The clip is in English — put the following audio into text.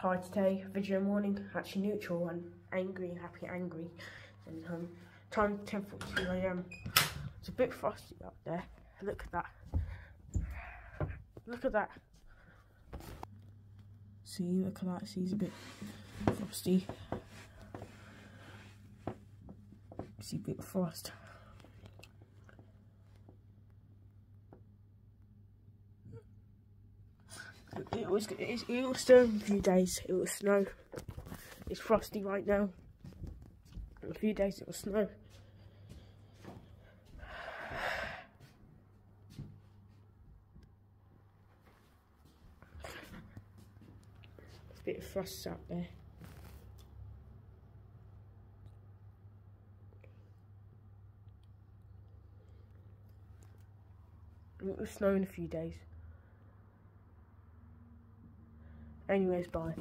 Hi today, video morning, actually neutral and angry, happy, angry. And um, time 10.42 am. It's a bit frosty out there. Look at that. Look at that. See, look at that. See, a bit frosty. See, a bit frost. It was it, it will snow in a few days. It will snow. It's frosty right now. In a few days it will snow. There's a bit of frost out there. It will snow in a few days. Anyways, bye.